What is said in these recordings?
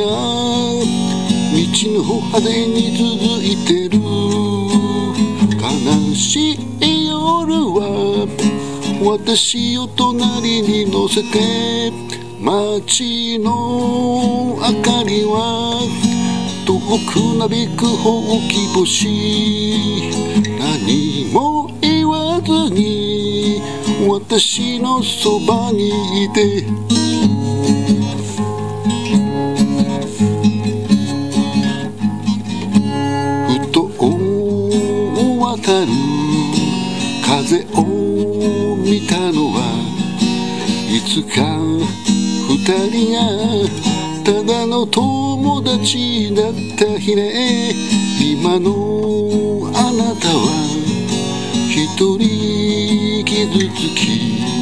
道の派手に続いてる悲しい夜は私を隣に乗せて街の明かりは遠くなびくほうき星。何も言わずに私のそばにいて。る。風を見たのはいつか二人がただの友達だった日ね。今のあなたは一人傷つき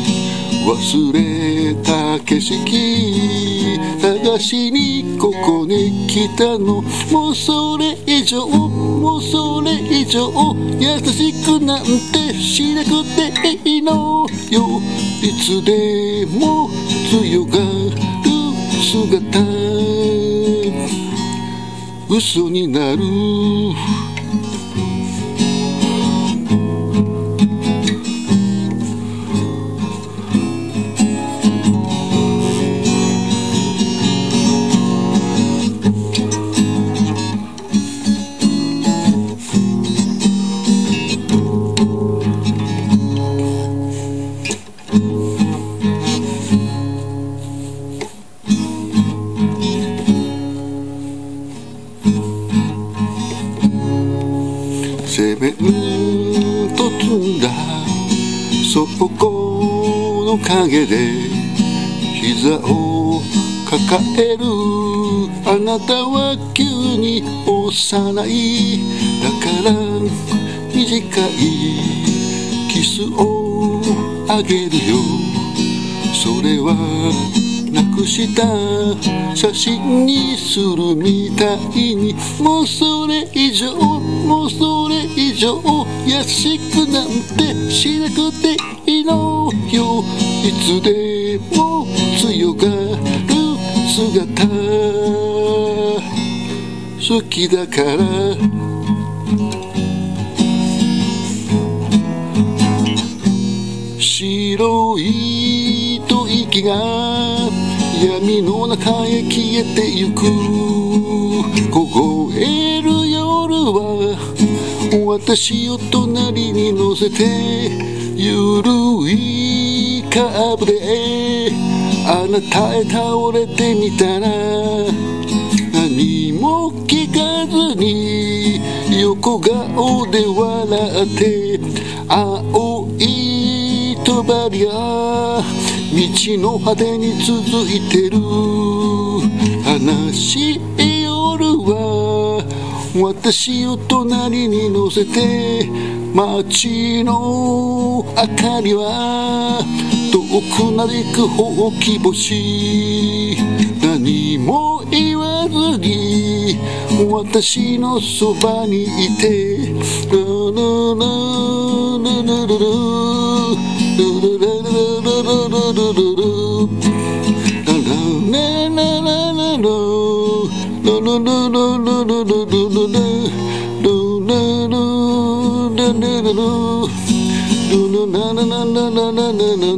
忘れた景色。探しにここに来たの。もうそれ以上もうそれ以上優しくなんてしなくていいのよ。いつでも強がる姿。嘘になる。セメント積んだそこの陰で膝を抱えるあなたは急に幼いだから短いキスをあげるよ。それはなくした写真にするみたいに。もうそれ以上もうそれ上優しくなんてしなくていいのよいつでも強がる姿好きだから白い吐息が闇の中へ消えてゆく凍える夜は私を隣に乗せてゆるいカーブであなたへ倒れてみたら何も聞かずに横顔で笑って青いとばり道の果てに続いてる。話私を隣に乗せて街のあたりは遠くなでくほうき星。何も言わずに私のそばにいてルルルルルルルルルルルルルルル do do do do do do do do do do do do do do do do na na na na na na na na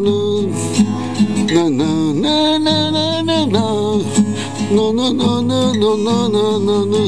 na na na na na na no no no no no no no no no